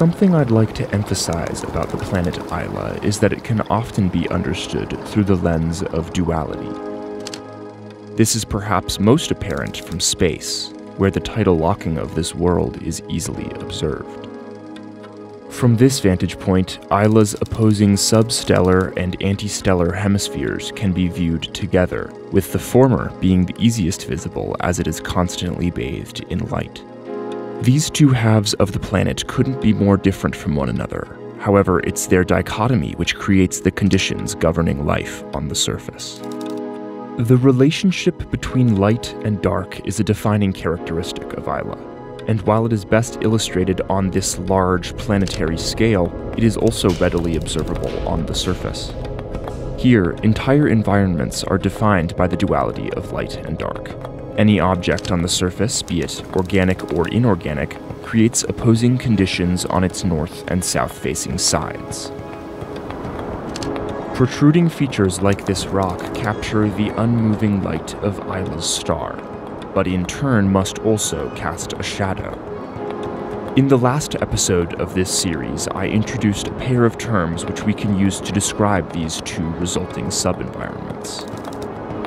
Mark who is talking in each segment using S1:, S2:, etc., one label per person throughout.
S1: Something I'd like to emphasize about the planet Isla is that it can often be understood through the lens of duality. This is perhaps most apparent from space, where the tidal locking of this world is easily observed. From this vantage point, Isla's opposing substellar and antistellar hemispheres can be viewed together, with the former being the easiest visible as it is constantly bathed in light. These two halves of the planet couldn't be more different from one another. However, it's their dichotomy which creates the conditions governing life on the surface. The relationship between light and dark is a defining characteristic of Isla, and while it is best illustrated on this large planetary scale, it is also readily observable on the surface. Here, entire environments are defined by the duality of light and dark. Any object on the surface, be it organic or inorganic, creates opposing conditions on its north and south facing sides. Protruding features like this rock capture the unmoving light of Isla's star, but in turn must also cast a shadow. In the last episode of this series, I introduced a pair of terms which we can use to describe these two resulting subenvironments.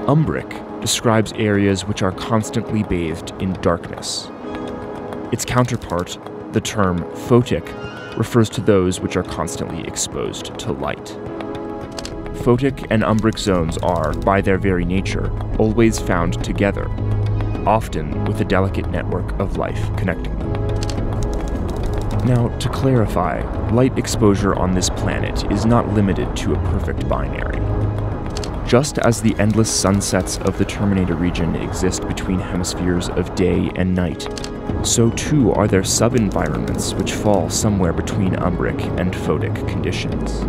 S1: Umbric describes areas which are constantly bathed in darkness. Its counterpart, the term photic, refers to those which are constantly exposed to light. Photic and umbric zones are, by their very nature, always found together, often with a delicate network of life connecting them. Now, to clarify, light exposure on this planet is not limited to a perfect binary. Just as the endless sunsets of the Terminator region exist between hemispheres of day and night, so too are there sub-environments which fall somewhere between umbric and photic conditions.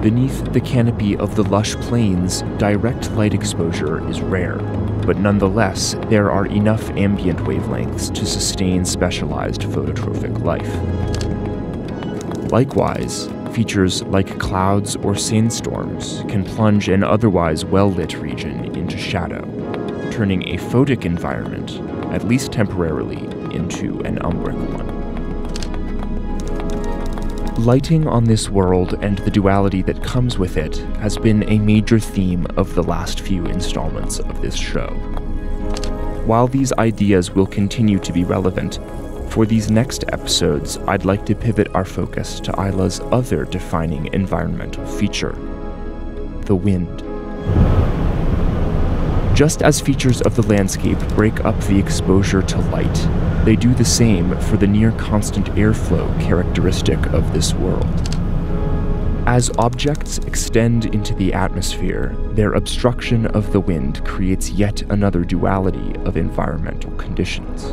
S1: Beneath the canopy of the lush plains, direct light exposure is rare, but nonetheless, there are enough ambient wavelengths to sustain specialized phototrophic life. Likewise, features like clouds or sandstorms can plunge an otherwise well lit region into shadow, turning a photic environment, at least temporarily, into an umbric one. Lighting on this world and the duality that comes with it has been a major theme of the last few installments of this show. While these ideas will continue to be relevant, for these next episodes, I'd like to pivot our focus to Isla's other defining environmental feature the wind. Just as features of the landscape break up the exposure to light, they do the same for the near constant airflow characteristic of this world. As objects extend into the atmosphere, their obstruction of the wind creates yet another duality of environmental conditions.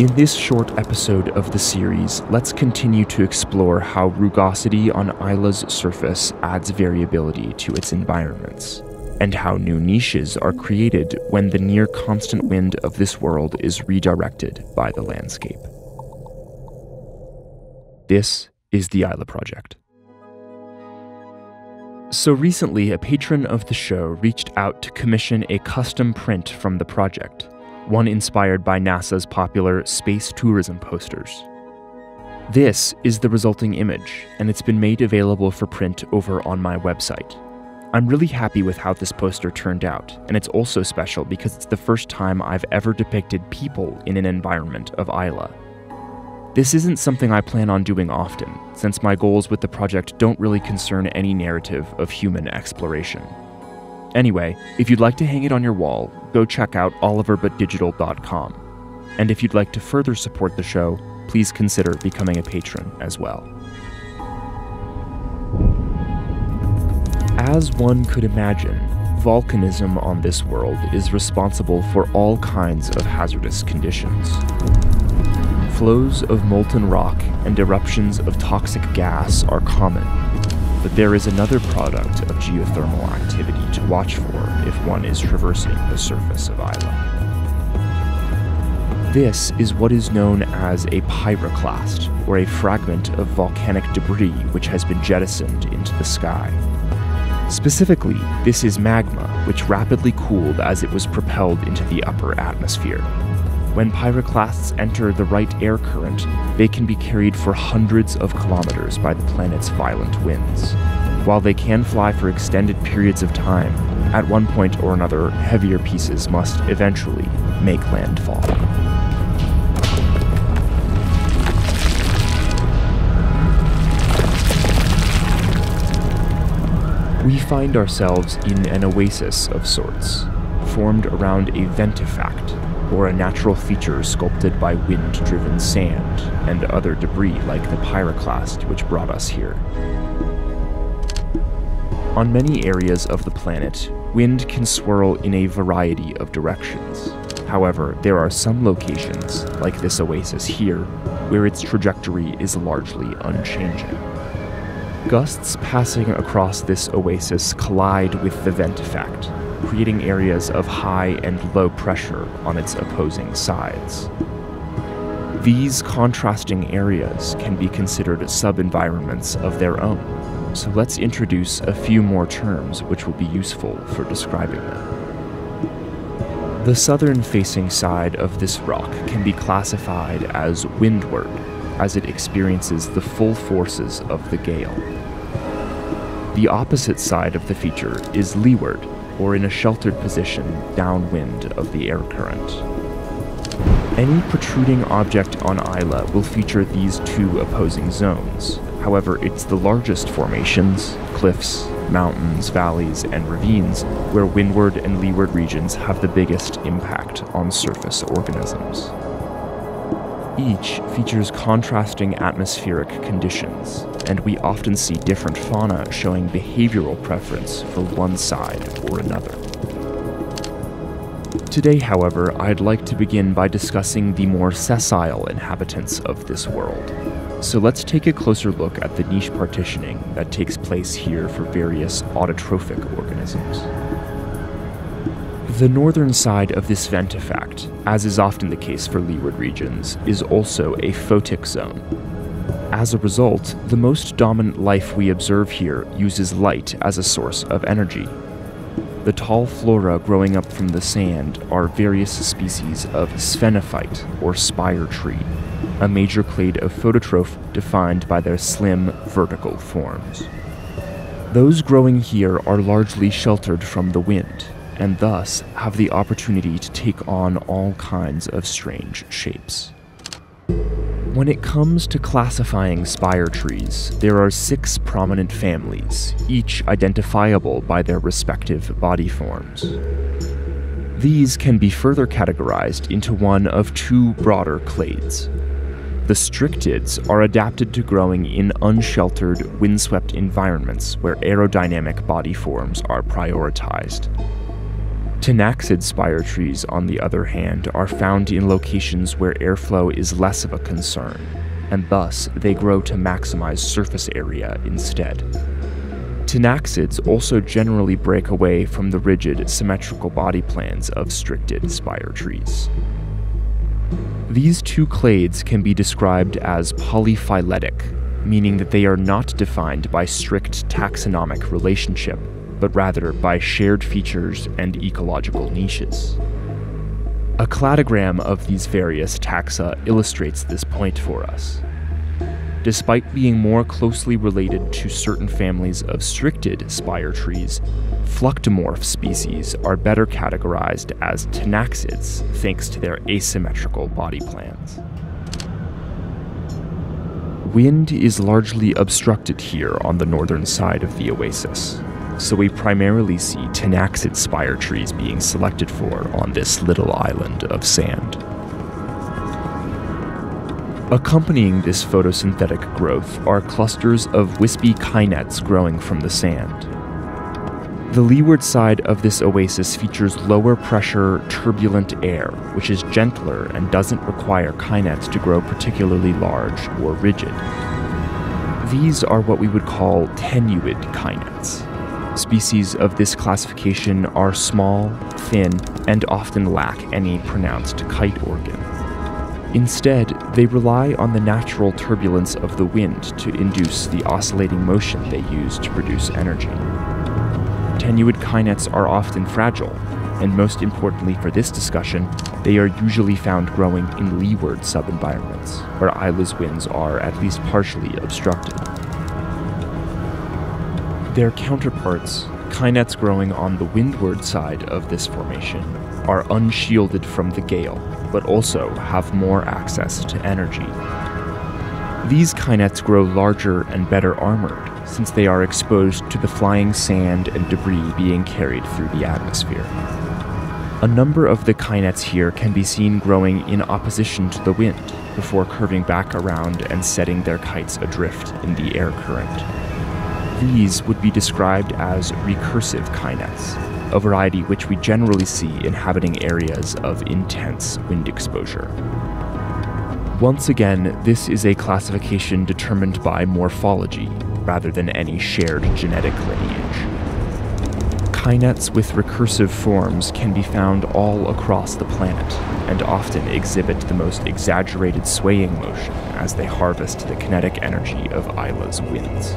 S1: In this short episode of the series, let's continue to explore how rugosity on Isla's surface adds variability to its environments, and how new niches are created when the near constant wind of this world is redirected by the landscape. This is the Isla Project. So recently, a patron of the show reached out to commission a custom print from the project one inspired by NASA's popular space tourism posters. This is the resulting image, and it's been made available for print over on my website. I'm really happy with how this poster turned out, and it's also special because it's the first time I've ever depicted people in an environment of Isla. This isn't something I plan on doing often, since my goals with the project don't really concern any narrative of human exploration. Anyway, if you'd like to hang it on your wall, go check out oliverbutdigital.com. And if you'd like to further support the show, please consider becoming a patron as well. As one could imagine, volcanism on this world is responsible for all kinds of hazardous conditions. Flows of molten rock and eruptions of toxic gas are common, but there is another product of geothermal activity to watch for if one is traversing the surface of Isla. This is what is known as a pyroclast, or a fragment of volcanic debris which has been jettisoned into the sky. Specifically, this is magma, which rapidly cooled as it was propelled into the upper atmosphere. When pyroclasts enter the right air current, they can be carried for hundreds of kilometers by the planet's violent winds. While they can fly for extended periods of time, at one point or another, heavier pieces must eventually make landfall. We find ourselves in an oasis of sorts, formed around a ventifact, or a natural feature sculpted by wind driven sand and other debris like the pyroclast which brought us here. On many areas of the planet, wind can swirl in a variety of directions. However, there are some locations, like this oasis here, where its trajectory is largely unchanging. Gusts passing across this oasis collide with the ventifact, creating areas of high and low pressure on its opposing sides. These contrasting areas can be considered sub-environments of their own, so let's introduce a few more terms which will be useful for describing them. The southern facing side of this rock can be classified as windward, as it experiences the full forces of the gale. The opposite side of the feature is leeward, or in a sheltered position downwind of the air current. Any protruding object on Isla will feature these two opposing zones. However, it's the largest formations, cliffs, mountains, valleys, and ravines where windward and leeward regions have the biggest impact on surface organisms. Each features contrasting atmospheric conditions, and we often see different fauna showing behavioral preference for one side or another. Today, however, I'd like to begin by discussing the more sessile inhabitants of this world. So let's take a closer look at the niche partitioning that takes place here for various autotrophic organisms. The northern side of this ventifact, as is often the case for leeward regions, is also a photic zone. As a result, the most dominant life we observe here uses light as a source of energy. The tall flora growing up from the sand are various species of sphenophyte, or spire tree, a major clade of phototroph defined by their slim, vertical forms. Those growing here are largely sheltered from the wind, and thus have the opportunity to take on all kinds of strange shapes. When it comes to classifying spire trees, there are six prominent families, each identifiable by their respective body forms. These can be further categorized into one of two broader clades. The strictids are adapted to growing in unsheltered, windswept environments where aerodynamic body forms are prioritized. Tenaxid spire trees, on the other hand, are found in locations where airflow is less of a concern, and thus they grow to maximize surface area instead. Tenaxids also generally break away from the rigid, symmetrical body plans of strictid spire trees. These two clades can be described as polyphyletic, meaning that they are not defined by strict taxonomic relationship, but rather by shared features and ecological niches. A cladogram of these various taxa illustrates this point for us. Despite being more closely related to certain families of strictid spire trees, fluctomorph species are better categorized as tenaxids thanks to their asymmetrical body plans. Wind is largely obstructed here on the northern side of the oasis, so we primarily see tenaxid spire trees being selected for on this little island of sand. Accompanying this photosynthetic growth are clusters of wispy kinets growing from the sand. The leeward side of this oasis features lower pressure, turbulent air, which is gentler and doesn't require kinets to grow particularly large or rigid. These are what we would call tenuid kinets. Species of this classification are small, thin, and often lack any pronounced kite organ. Instead, they rely on the natural turbulence of the wind to induce the oscillating motion they use to produce energy. Tenuid kinets are often fragile, and most importantly for this discussion, they are usually found growing in leeward subenvironments, where Isla's winds are at least partially obstructed. Their counterparts, kinets growing on the windward side of this formation, are unshielded from the gale, but also have more access to energy. These kinets grow larger and better armored, since they are exposed to the flying sand and debris being carried through the atmosphere. A number of the kinets here can be seen growing in opposition to the wind, before curving back around and setting their kites adrift in the air current. These would be described as recursive kinets, a variety which we generally see inhabiting areas of intense wind exposure. Once again, this is a classification determined by morphology rather than any shared genetic lineage. Kinets with recursive forms can be found all across the planet and often exhibit the most exaggerated swaying motion as they harvest the kinetic energy of Isla's winds.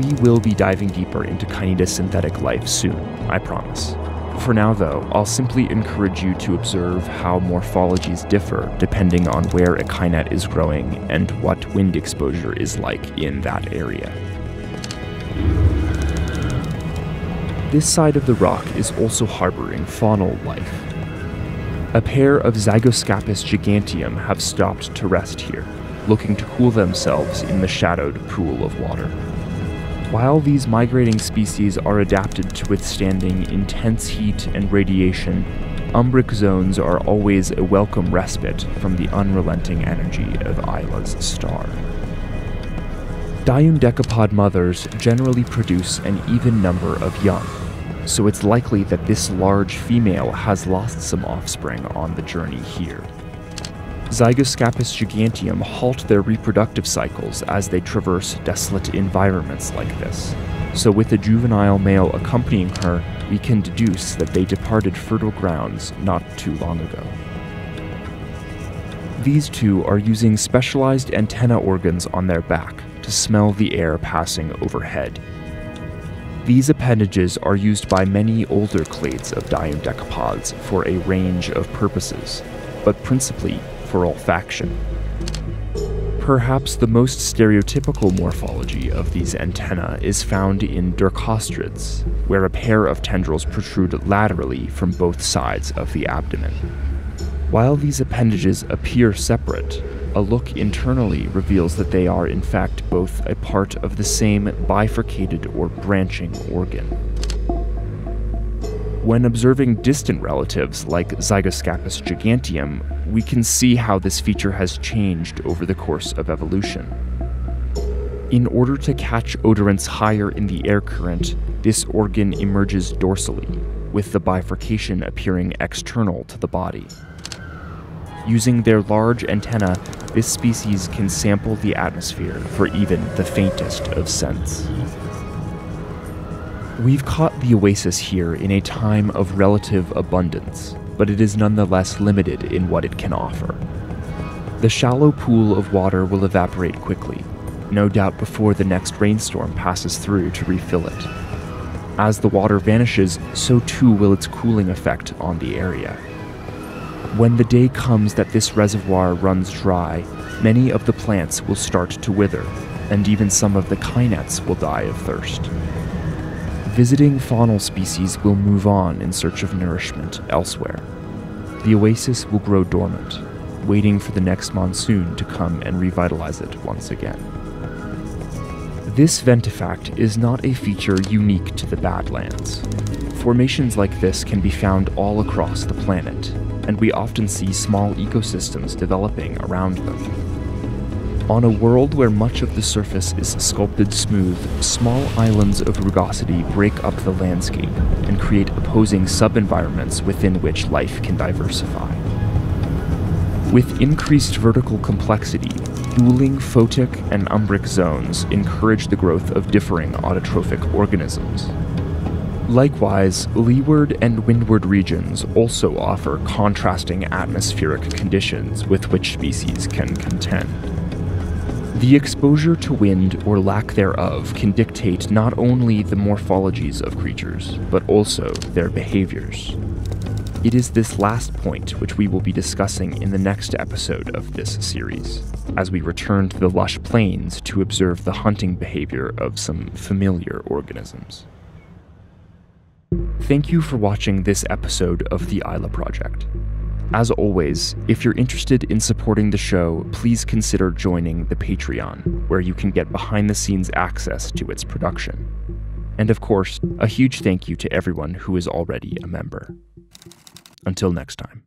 S1: We will be diving deeper into kinetosynthetic life soon, I promise. For now, though, I'll simply encourage you to observe how morphologies differ depending on where a kinet is growing and what wind exposure is like in that area. This side of the rock is also harboring faunal life. A pair of Zygoscapus giganteum have stopped to rest here, looking to cool themselves in the shadowed pool of water. While these migrating species are adapted to withstanding intense heat and radiation, umbric zones are always a welcome respite from the unrelenting energy of Isla's star. Diundecapod mothers generally produce an even number of young, so it's likely that this large female has lost some offspring on the journey here. Zygoscapus giganteum halt their reproductive cycles as they traverse desolate environments like this. So, with a juvenile male accompanying her, we can deduce that they departed fertile grounds not too long ago. These two are using specialized antenna organs on their back to smell the air passing overhead. These appendages are used by many older clades of diundecapods for a range of purposes, but principally for olfaction. Perhaps the most stereotypical morphology of these antennae is found in Durcostrids, where a pair of tendrils protrude laterally from both sides of the abdomen. While these appendages appear separate, a look internally reveals that they are in fact both a part of the same bifurcated or branching organ. When observing distant relatives like Zygoscapus giganteum, we can see how this feature has changed over the course of evolution. In order to catch odorants higher in the air current, this organ emerges dorsally, with the bifurcation appearing external to the body. Using their large antenna, this species can sample the atmosphere for even the faintest of scents. We've caught the oasis here in a time of relative abundance, but it is nonetheless limited in what it can offer. The shallow pool of water will evaporate quickly, no doubt before the next rainstorm passes through to refill it. As the water vanishes, so too will its cooling effect on the area. When the day comes that this reservoir runs dry, many of the plants will start to wither, and even some of the kinets will die of thirst. Visiting faunal species will move on in search of nourishment elsewhere. The oasis will grow dormant, waiting for the next monsoon to come and revitalize it once again. This ventifact is not a feature unique to the Badlands. Formations like this can be found all across the planet, and we often see small ecosystems developing around them. On a world where much of the surface is sculpted smooth, small islands of rugosity break up the landscape and create opposing sub-environments within which life can diversify. With increased vertical complexity, dueling photic and umbric zones encourage the growth of differing autotrophic organisms. Likewise, leeward and windward regions also offer contrasting atmospheric conditions with which species can contend. The exposure to wind or lack thereof can dictate not only the morphologies of creatures, but also their behaviors. It is this last point which we will be discussing in the next episode of this series, as we return to the lush plains to observe the hunting behavior of some familiar organisms. Thank you for watching this episode of the Isla Project. As always, if you're interested in supporting the show, please consider joining the Patreon, where you can get behind the scenes access to its production. And of course, a huge thank you to everyone who is already a member. Until next time.